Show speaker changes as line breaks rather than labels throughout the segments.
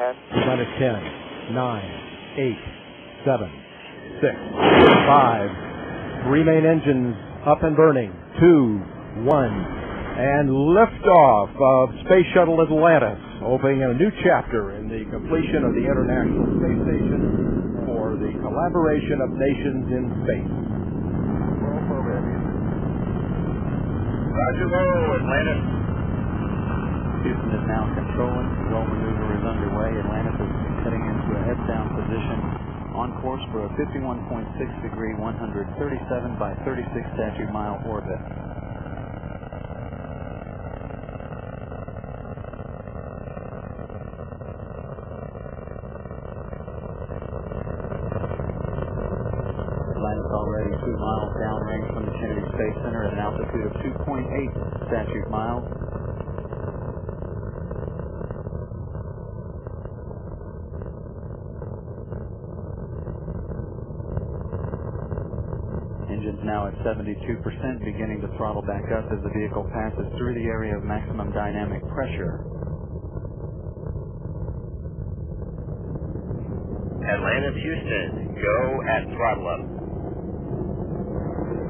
Planet 10, 9, 8, 7, 6, 5. Three main engines up and burning. Two, one, and liftoff of Space Shuttle Atlantis, opening a new chapter in the completion of the International Space Station for the collaboration of nations in space.
Roger, roll, Atlantis.
Now controlling. Roll maneuver is underway. Atlantis is heading into a head-down position on course for a 51.6 degree, 137 by 36 statute mile orbit. Atlantis already two miles downrange from the Kennedy Space Center at an altitude of 2.8 statute miles. Now at 72%, beginning to throttle back up as the vehicle passes through the area of maximum dynamic pressure.
Atlantis, Houston, go at throttle up.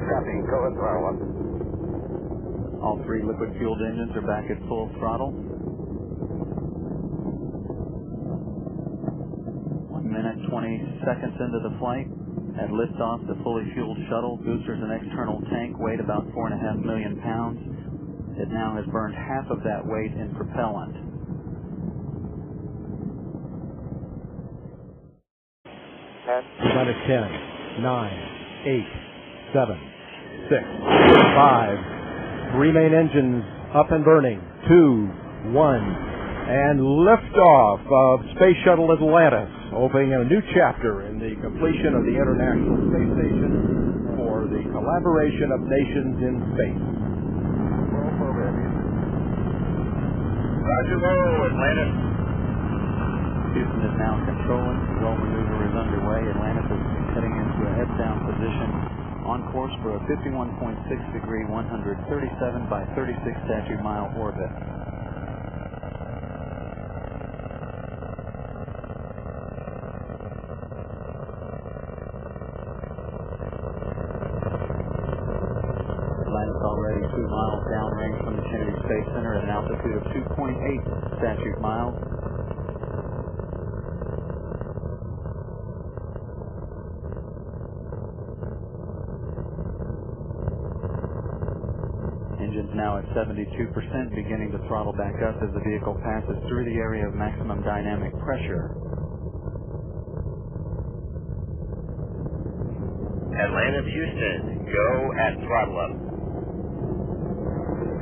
Copy, go at throttle up.
All three liquid-fueled engines are back at full throttle. One minute, 20 seconds into the flight. At liftoff, the fully fueled shuttle boosters an external tank, weighed about 4.5 million pounds. It now has burned half of that weight in propellant.
Planet 10, 9, 8, 7, 6, 5. Three main engines up and burning. Two, one, and liftoff of Space Shuttle Atlantis, opening a new chapter in the completion of the International Space Station for the collaboration of nations in space.
Roger, Atlantis.
Houston is now controlling. Roll maneuver is underway. Atlantis is heading into a head-down position on course for a 51.6 degree, 137 by 36 statute mile orbit. Already two miles downrange from the Kennedy Space Center at an altitude of 2.8 statute miles. Engines now at 72%, beginning to throttle back up as the vehicle passes through the area of maximum dynamic pressure.
Atlantis, Houston, go at throttle up.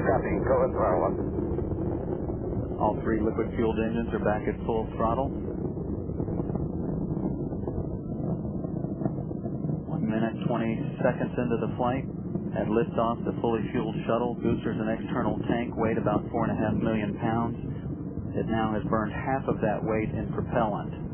Copy, go throttle up.
All three liquid-fueled engines are back at full throttle. One minute, 20 seconds into the flight. At liftoff, the fully fueled shuttle boosters an external tank, weighed about 4.5 million pounds. It now has burned half of that weight in propellant.